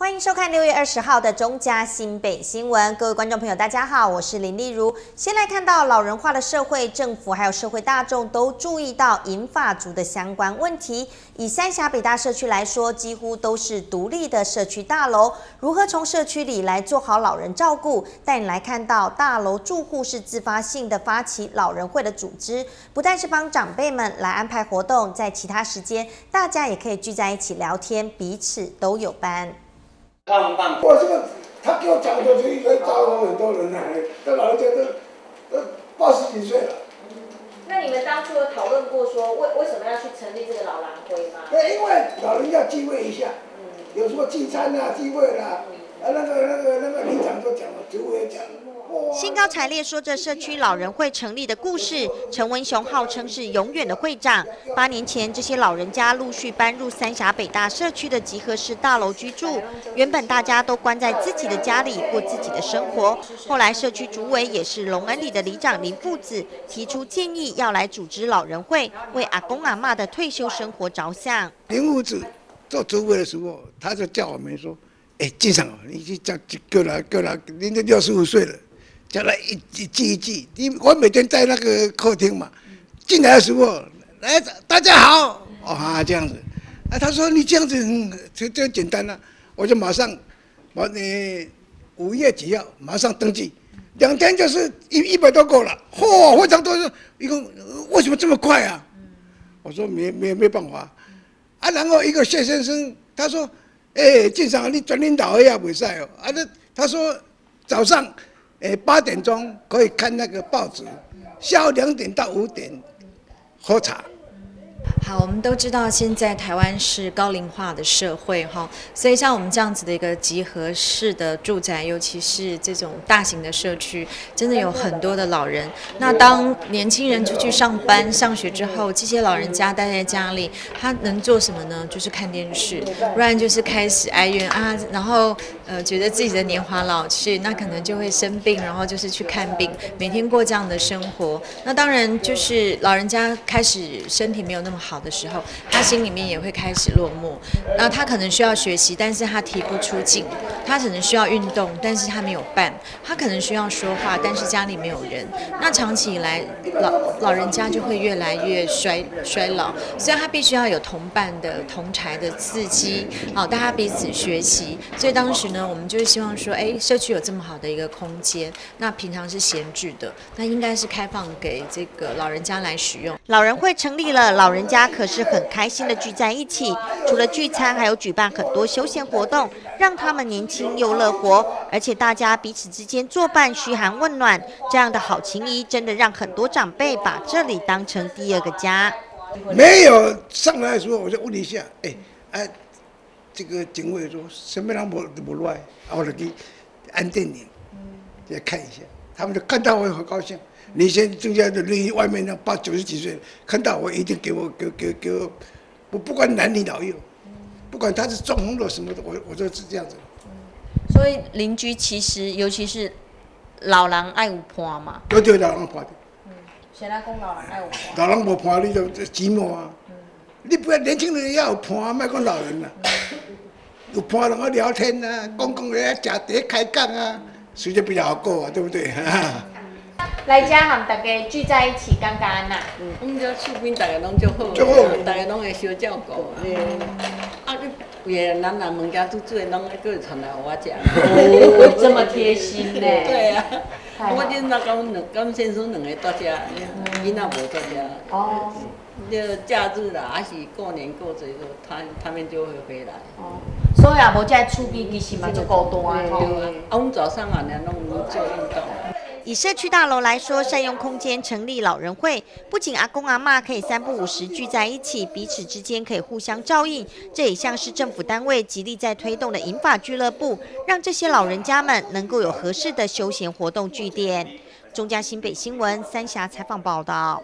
欢迎收看六月二十号的中嘉新北新闻，各位观众朋友，大家好，我是林丽如。先来看到老人化的社会，政府还有社会大众都注意到银发族的相关问题。以三峡北大社区来说，几乎都是独立的社区大楼，如何从社区里来做好老人照顾？带你来看到大楼住户是自发性的发起老人会的组织，不但是帮长辈们来安排活动，在其他时间大家也可以聚在一起聊天，彼此都有伴。我这个，他给我讲的就一个招了很多人来，这老人家都都八十几岁了。那你们当初有讨论过说，为为什么要去成立这个老狼会吗？对，因为老人家聚会一下，有什么聚餐啊、聚会啦，啊那个那个那个里长都讲了，主委也讲了。兴高采烈说着社区老人会成立的故事。陈文雄号称是永远的会长。八年前，这些老人家陆续搬入三峡北大社区的集合式大楼居住。原本大家都关在自己的家里过自己的生活。后来，社区主委也是隆恩里的里长林父子提出建议，要来组织老人会，为阿公阿妈的退休生活着想。林父子做主委的时候，他就叫我们说：“哎，经常你去叫叫来叫来，您都六十五岁了。”叫来一一记一记，因我每天在那个客厅嘛，进来的时候，来大家好，啊这样子，啊他说你这样子就就简单了，我就马上，我你五月几号马上登记，两天就是一一百多个了，嚯，非常多，一共为什么这么快啊？我说没没没办法，啊然后一个谢先生他说，哎经常你转领导也比赛哦，啊他他说早上。诶，八点钟可以看那个报纸，下午两点到五点喝茶。好，我们都知道现在台湾是高龄化的社会哈，所以像我们这样子的一个集合式的住宅，尤其是这种大型的社区，真的有很多的老人。那当年轻人出去上班、上学之后，这些老人家待在家里，他能做什么呢？就是看电视，不然就是开始哀怨啊，然后呃觉得自己的年华老去，那可能就会生病，然后就是去看病，每天过这样的生活。那当然就是老人家开始身体没有那么。好的时候，他心里面也会开始落寞。那他可能需要学习，但是他提不出劲；他可能需要运动，但是他没有伴；他可能需要说话，但是家里没有人。那长期以来，老老人家就会越来越衰衰老。所以他必须要有同伴的同柴的刺激，好，大家彼此学习。所以当时呢，我们就是希望说，哎，社区有这么好的一个空间，那平常是闲置的，那应该是开放给这个老人家来使用。老人会成立了，老人家可是很开心的聚在一起，除了聚餐，还有举办很多休闲活动，让他们年轻又乐活，而且大家彼此之间作伴、嘘寒问暖，这样的好情谊，真的让很多长辈把这里当成第二个家。没有上来的时候，我就问一下，哎哎，这个警卫说什么人不不乱，我就去按电铃，再看一下，他们就看到我很高兴。你先增加的另外面那八九十几岁，看到我一定给我给给给我，我不管男女老幼，不管他是中风了什么的，我我就是这样子。所以邻居其实尤其是老人爱有伴嘛。对对，老人伴的。嗯，现在讲老人爱有伴。老人无伴你就寂寞啊。嗯。你不要年轻人也要有伴，莫讲老人啦。有伴能够聊天啊，讲讲咧，食茶开讲啊，时间比较好过啊，对不对？来家和大家聚在一起，刚刚呐。嗯，阮遮厝边大家拢足好，大家拢会相照顾。嗯。啊，你有个人来问家煮煮的，拢会传来互我食。哦，这么贴心呢。对啊。我今那讲两，跟先生两个到家，囡仔无到家。哦。就假日啦，还是过年过节时候，他他们就会回来。哦。所以啊，无在厝边其实嘛就够多啊。啊。我们早上啊，两拢做运动。以社区大楼来说，善用空间成立老人会，不仅阿公阿妈可以三不五时聚在一起，彼此之间可以互相照应。这也像是政府单位极力在推动的银发俱乐部，让这些老人家们能够有合适的休闲活动据点。中嘉新北新闻三峡采访报道。